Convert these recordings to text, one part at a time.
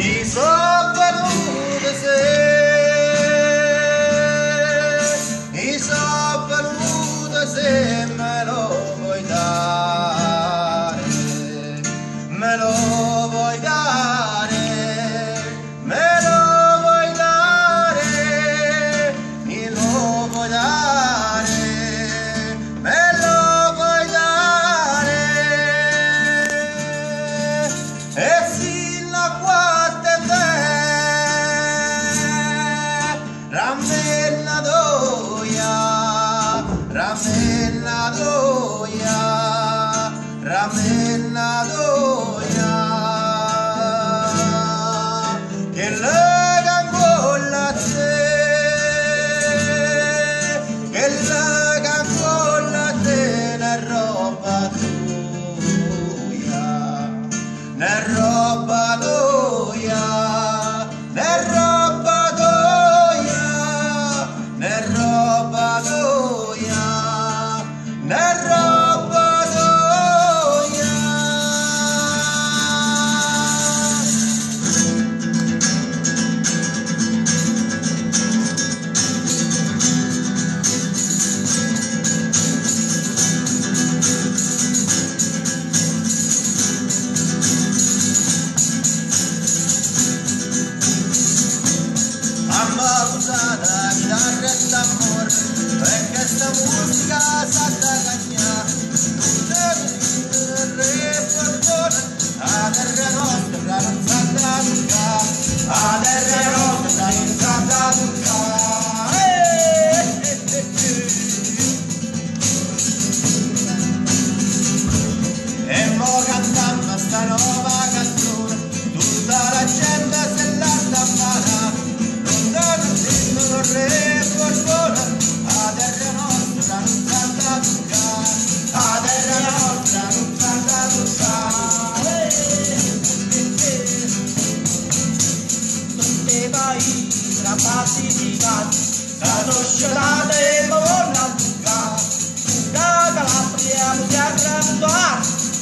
y sácalo de ser y sácalo de ser me lo voy a dar me lo voy a dar Ramen la doya, ramen la doya. pausada y darle el d'amor, perquè que esta música sagrada vai strappati di cazzo, stato scelate e buona buca, da Calabria mi aggrando a,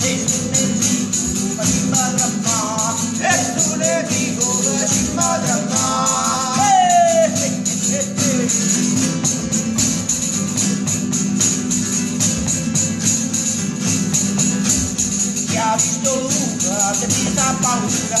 e su ne dico ma ci madramma, E tu ne dico che ci madramma. eh, eh, eh, eh. Chi ha visto Luca che ti sta paura,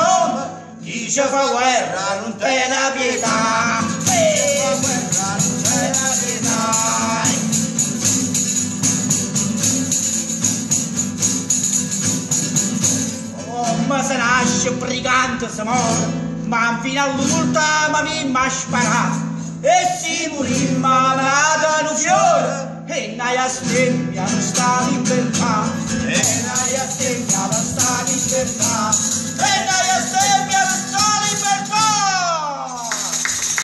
chi ci fa guerra non c'è la pietà. Ma se nasce brigante se muore, ma fino all'ultima mi m'ha sparato, e si morì ma malata un fiore, e noi a stemmia non stavi